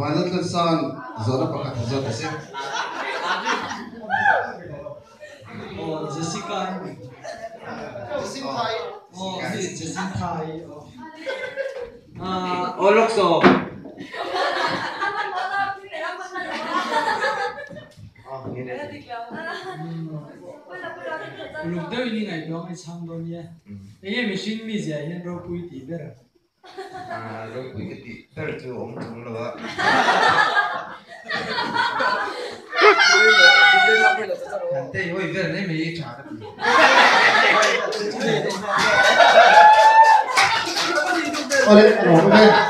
Violet Lansan, Zora Pakat Zora Tase. Oh, Jessica. Jessica. Oh, si Jessica. Ah, Oh, Lokso. lục đâu đi này đó ngay sang đó nhé. Anh em machine mi gì hiện rồi tỷ biết rồi. 啊，如果一个底字儿就红成了。但有一个人没查的。好嘞，我们。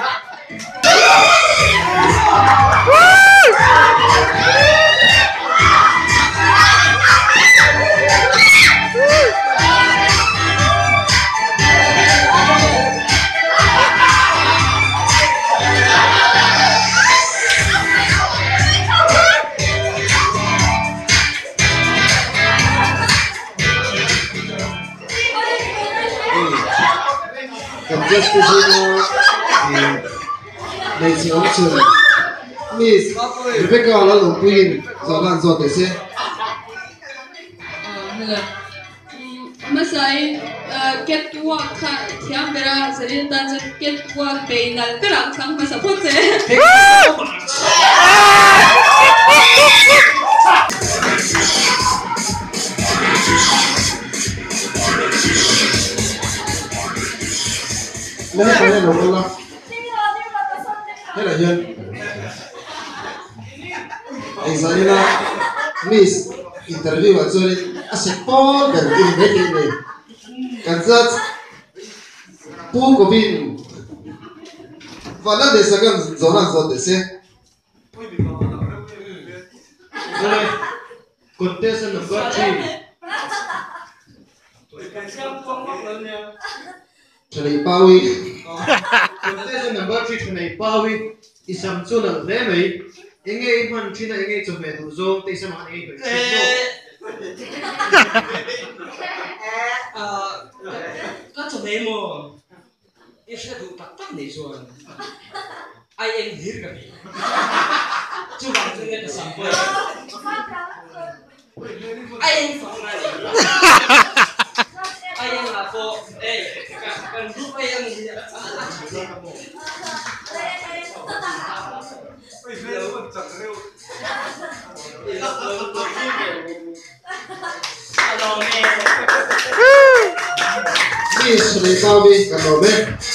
Miss Rebecca là lồng queen Gió lan giọt để xem. Masai ket wa kha thiam bera sarin tan jan ket wa peinal perang thang ma sapot se Lấy cái này lồng la Thế là nhân Examina Miss Interview at sorry Екзамина мис интервјува цоли, а се покар и веќе не. Канзац, пулко бин. Вала де сагам зоран за десе. Зоре, конте се на бачи. Че не пави. Конте се на бачи, че не пави. И самцу на време Enge man china enge chu me du zo te sama. À, các cháu bé mà em sẽ đủ tắt tắt này rồi. Ai em hiểu cái gì? Chú bạn tôi nghe được sản phẩm. Ai em phòng này. Ai em là cô. Ê, cần giúp em gì ạ? Alo mẹ. Miss cho Salome. Yes, me salve, Salome.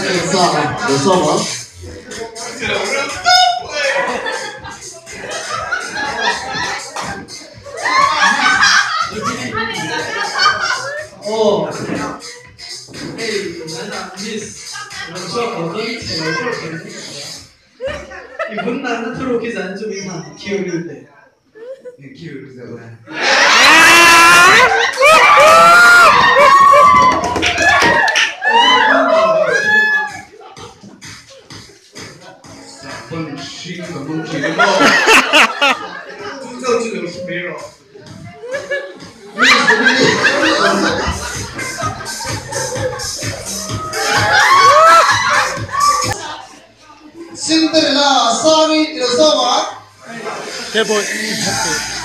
pensaba, lo somos. Oh. Hey, miss. 이분 나한테 들어오기 전좀 기억인데. 기억이 되잖아. 不生气，不生气，不闹。不叫你刘世梅了。新德拉，sorry，刘世华。Hey。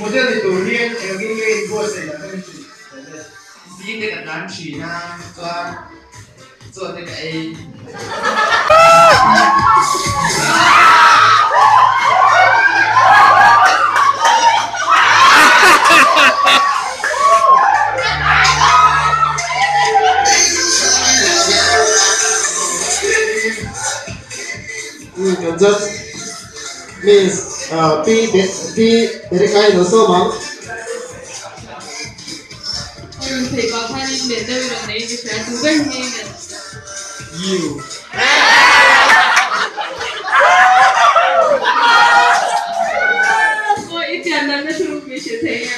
Một chiếc điện tử riêng, cái gucci của Pi, de, Pi Derekay'ın Soman. Örümcek Balkan'ın da örümceği düşersin. Örümceği You. Bu ihtiyarlarına çok bir şey.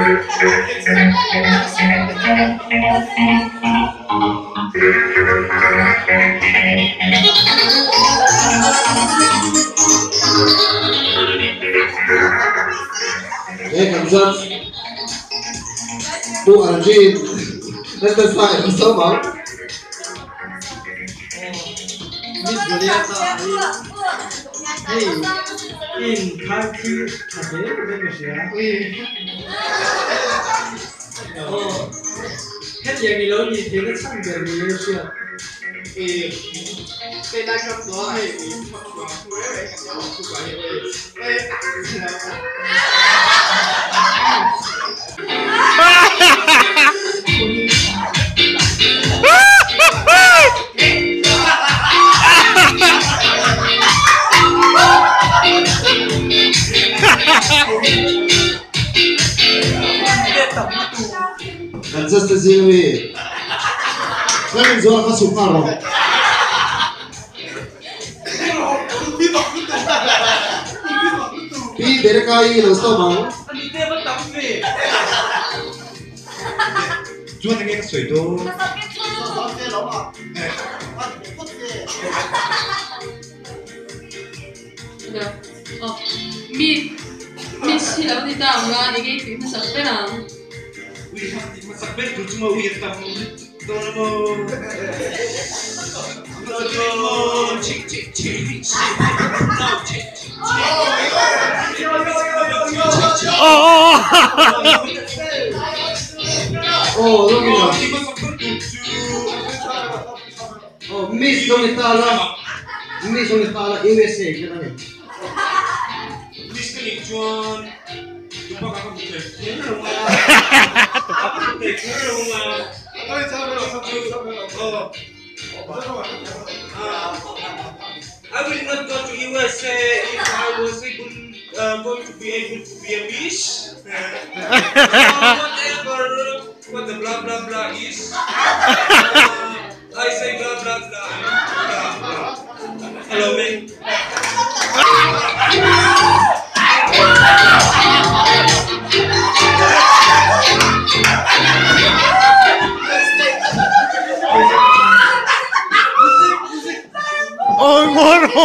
Here comes up. Oh, Arjun. Let us fight somehow. Miss Julieta. Hey in Turkey tabe bên người xưa oh hết giờ đi lớn gì thì nó sắp về người chưa? thì cái đai trong đó thì mình không có quế về cái đó không phải về đây Kansat mezz'ora faccio il parroco. बेरेकाई दोस्तों बाबू लीते बस तम्बे जो ने क्या सोई तो mi mi si la verità ma di che tu sapeva mi sapeva tutto ma io stavo 너무 어, 어, 어. 너무 칙칙칙 어, 여기다. 어, 미스 손에 따라, 미스 손에 따라, USA, 계란에. 미스 닉존, 오빠가 아까 못했지? 오빠가 못했지? 오빠가 못했지? I will not go to USA if I was able, uh, going to be able to be a miss. uh, whatever, what the blah blah blah is. Uh, I say blah blah blah. blah, blah. Hello, man.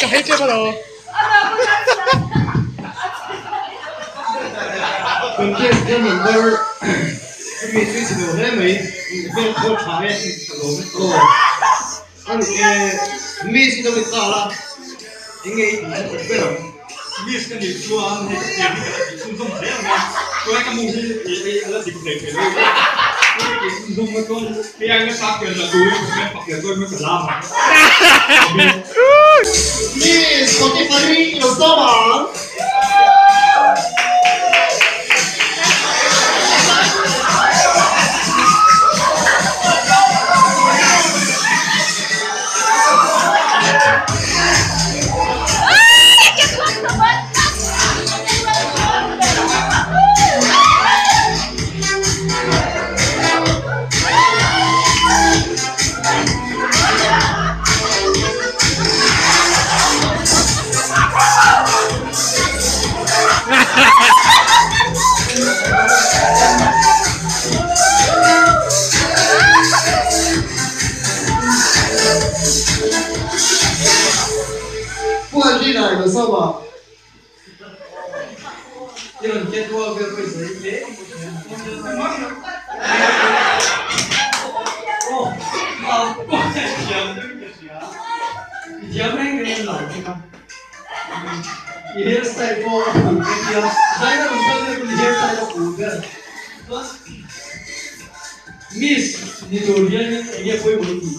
cái chứ bắt đầu. Còn kia kia mình bơ cái mình suy sụp thế mấy. Bên cô trả hết lỗ mất cô anh cái mi xin đâu bị sao cái anh ấy biết không mi xin đi chua anh ấy tiền đi xuống xuống thế mà tôi cái mông đi đi là gì cũng để cái luôn dùng mà con đi ăn cái sáp tiền là túi, cái bọc tiền tôi mới phải làm. Yes, looking for me in the. 地呢，有事吗？要你监督啊，不要费神。你要晒过，你要晒那么晒，你要晒到五个。Miss，你昨天也会问题。